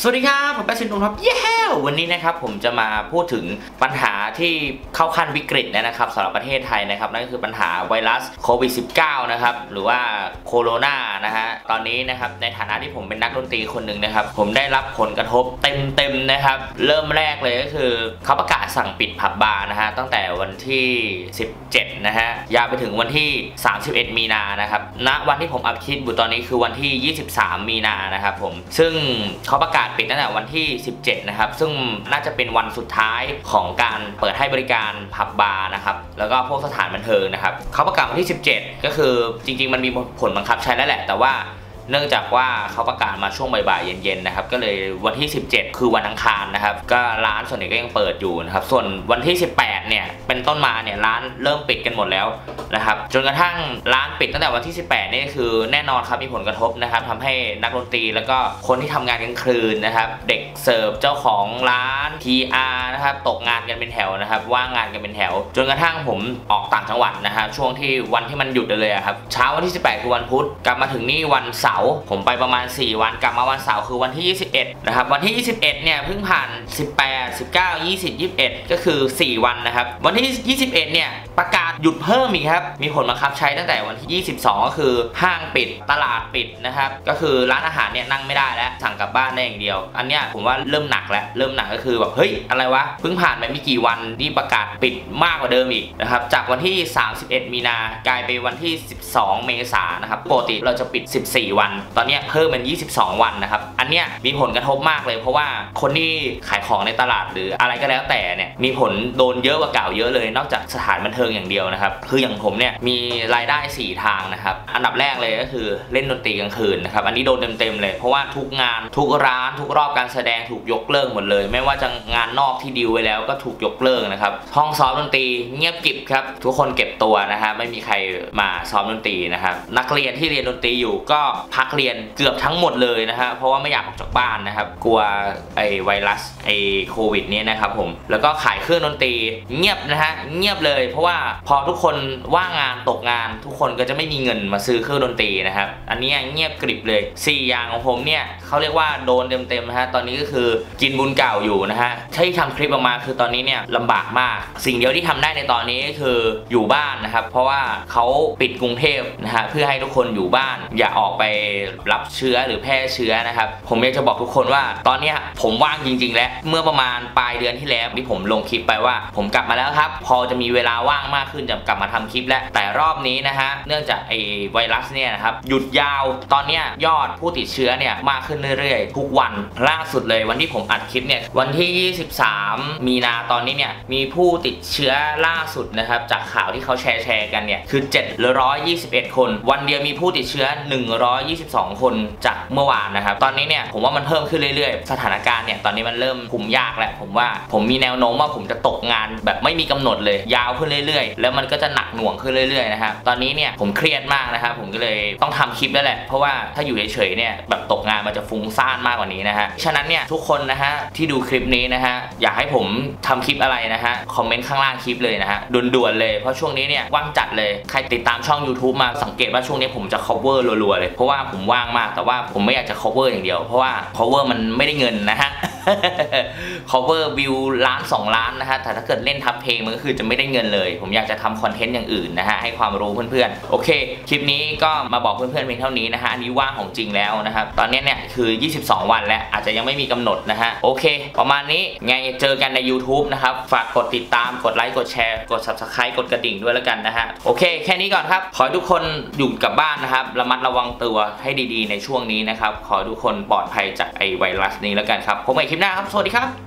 สวัสดีครับ ผมแป๊บซินดงครับ เย้วันนี้นะครับผมจะมาพูดถึงปัญหาที่เข้าขั้นวิกฤตนะครับสำหรับประเทศไทยนะครับนั่นก็คือปัญหาไวรัสโควิด -19 นะครับหรือว่าโคโรนานะฮะตอนนี้นะครับในฐานะที่ผมเป็นนักดนตรีคนหนึ่งนะครับ ผมได้รับผลกระทบเต็มๆนะครับ เริ่มแรกเลยก็คือเขาประกาศสั่งปิดผับบาร์นะฮะตั้งแต่วันที่ 17 นะฮะยาวไปถึงวันที่ 31 มีนานะครับณวันที่ผมอัดคลิปอยู่ตอนนี้คือวันที่ 23 มีนานะครับผมซึ่งเขาประกาศปิดตั้งแต่วันที่ 17 นะครับซึ่งน่าจะเป็นวันสุดท้ายของการเปิดให้บริการผับบาร์นะครับแล้วก็พวกสถานบันเทิงนะครับเขาประกาศวันที่ 17 ก็คือจริง ๆ มันมีผลบังคับใช้แล้วแหละ แต่ว่า เนื่องจากว่าเขาประกาศมาช่วงบ่ายๆเย็นๆนะครับก็เลยวันที่ 17 คือวันอังคารนะครับก็ร้านส่วนใหญ่ก็ยังเปิดอยู่นะครับส่วนวันที่ 18 เนี่ยเป็นต้นมาเนี่ยร้านเริ่มปิดกันหมดแล้วนะครับจนกระทั่งร้านปิดตั้งแต่วันที่ 18 นี่คือแน่นอนครับมีผลกระทบนะครับทำให้นักดนตรีแล้วก็คนที่ทำงานกลางคืนนะครับเด็กเสิร์ฟเจ้าของร้าน PR นะครับตกงานกันเป็นแถวนะครับว่างงานกันเป็นแถว จนกระทั่งผมออกต่างจังหวัดนะฮะช่วงที่วันที่มันหยุดเลยอะครับเช้าวันที่ 18 คือวันพุธกลับมาถึงนี่วันเสาร์ผมไปประมาณ 4 วันกลับมาวันเสาร์คือวันที่ 21 นะครับ วันที่ 21 เนี่ยเพิ่งผ่าน 18 19 20 21 ก็คือ 4 วันนะครับ วันที่ 21 เนี่ยประกาศ หยุดเพิ่มอีกครับ มีผลบังคับใช้ตั้งแต่วันที่ 22 ก็คือห้างปิดตลาดปิดนะครับ ก็คือร้านอาหารเนี่ยนั่งไม่ได้แล้ว สั่งกลับบ้านได้อย่างเดียว อันเนี้ยผมว่าเริ่มหนักแล้ว เริ่มหนักก็คือแบบเฮ้ยอะไรวะ เพิ่งผ่านไปไม่กี่วันที่ประกาศปิดมากกว่าเดิมอีกนะครับ จากวันที่ 31 มีนากลายเป็นวันที่ 12 เมษายนนะครับ ปกติเราจะปิด 14 วัน ตอนเนี้ยเพิ่มเป็น 22 วันนะครับ อันเนี้ยมีผลกระทบมากเลย เพราะว่าคนที่ขายของในตลาดหรืออะไรก็แล้วแต่เนี่ย มีผลโดนเยอะกว่าเก่าเยอะเลย นอกจากสถานบันเทิงอย่างเดียวนะครับ คืออย่างผมเนี่ยมีรายได้ 4 ทางนะครับ อันดับแรกเลยก็คือเล่นดนตรีกลางคืนนะครับ อันนี้โดนเต็มๆเลย เพราะว่าทุกงานทุกร้านทุกรอบการแสดงถูกยกเลิกหมดเลย ไม่ว่าจะงานนอกที่ดีลไว้แล้วก็ถูกยกเลิกนะครับ ห้องซ้อมดนตรีเงียบกิบครับ ทุกคนเก็บตัวนะฮะไม่มีใครมาซ้อมดนตรีนะครับ นักเรียนที่เรียนดนตรีอยู่ก็พักเรียนเกือบทั้งหมดเลยนะฮะ เพราะว่าไม่อยากออกจากบ้านนะครับ กลัวไอ้ไวรัสไอ้โควิดเนี้นะครับผม แล้วก็ขายเครื่องดนตรีเงียบนะฮะ เงียบเลย เพราะว่าพออทุกคนว่างงานตกงาน ทุกคนก็จะไม่มีเงินมาซื้อเครื่องดนตรีนะครับ อันนี้เงียบกริบเลย 4 อย่างของผมเนี่ยเขาเรียกว่าโดนเต็มๆนะฮะตอนนี้ก็คือกินบุญเก่าอยู่นะฮะที่ทำคลิปออกมาคือตอนนี้เนี่ยลำบากมาก สิ่งเดียวที่ทำได้ในตอนนี้ก็คืออยู่บ้านนะครับ เพราะว่าเขาปิดกรุงเทพนะฮะเพื่อให้ทุกคนอยู่บ้าน อย่าออกไปรับเชื้อหรือแพร่เชื้อนะครับผมอยากจะบอกทุกคนว่าตอนนี้ผมว่างจริง ๆ แล้วเมื่อประมาณปลายเดือนที่แล้วที่ผมลงคลิปไปว่า ผมกลับมาแล้วครับ พอจะมีเวลาว่างมากขึ้นจะกลับมาทำคลิปแล้วแต่รอบนี้นะฮะเนื่องจากไอ้ไวรัสเนี่ยนะครับหยุดยาวตอนนี้ยอดผู้ติดเชื้อเนี่ยมากขึ้นเรื่อยๆ ทุกวันล่าสุดเลยวันที่ผมอัดคลิปเนี่ยวันที่ 23 มีนาตอนนี้เนี่ยมีผู้ติดเชื้อล่าสุดนะครับจากข่าวที่เขาแชร์แชร์กันเนี่ยคือ 721 คน วันเดียวมีผู้ติดเชื้อ 122 คนจากเมื่อวานนะครับ ตอนนี้เนี่ยผมว่ามันเพิ่มขึ้นเรื่อยๆ สถานการณ์เนี่ยตอนนี้มันเริ่มคุมยากแล้วผมว่าผมมีแนวโน้มว่าผมจะตกงานแบบไม่มีกำหนดเลยยาวขึ้นเรื่อยๆ แล้วมันก็จะหนักหน่วงขึ้นเรื่อยๆนะครับตอนนี้เนี่ยผมเครียดมากนะครับผมก็เลยต้องทำคลิปแล้วแหละเพราะว่าถ้าอยู่เฉยๆเนี่ยแบบตกงานมันจะฟุ้งซ่านมากกว่านี้นะฮะฉะนั้นเนี่ยทุกคนนะฮะที่ดูคลิปนี้นะฮะอยากให้ผมทำคลิปอะไรนะฮะคอมเมนต์ข้างล่างคลิปเลยนะฮะด่วนๆเลยเพราะช่วงนี้เนี่ยว่างจัดเลยใครติดตามช่อง YouTube มาสังเกตว่าช่วงนี้ผมจะ cover รัวๆเลยเพราะว่าผมว่างมากแต่ว่าผมไม่อยากจะ cover อย่างเดียว เพราะว่า cover มันไม่ได้เงินนะฮะ cover วิวล้าน2ล้านนะฮะแต่ถ้าเกิดเล่นทับเพลงมันก็คือจะไม่ได้เงินเลย ผมอยากจะทำคอนเทนต์อย่างอื่นนะฮะให้ความรู้เพื่อนๆ โอเค คลิปนี้ก็มาบอกเพื่อนๆเพียงเท่านี้นะฮะอันนี้ว่างของจริงแล้วนะครับ ตอนนี้เนี่ยคือ 22 วันแล้วอาจจะยังไม่มีกำหนดนะฮะโอเค ประมาณนี้ไงเจอกันใน YouTube นะครับ ฝากกดติดตามกดไลค์กดแชร์กด Subscribe กดกระดิ่งด้วยแล้วกันนะฮะโอเค แค่นี้ก่อนครับ ขอให้ทุกคนอยู่กับบ้านนะครับระมัดระวังตัวให้ดีๆ ในช่วงนี้นะครับขอให้ทุกคนปลอดภัยจากไอไวรัสนี้แล้วกันครับผมใหม่คลิปหน้าครับ สวัสดีครับ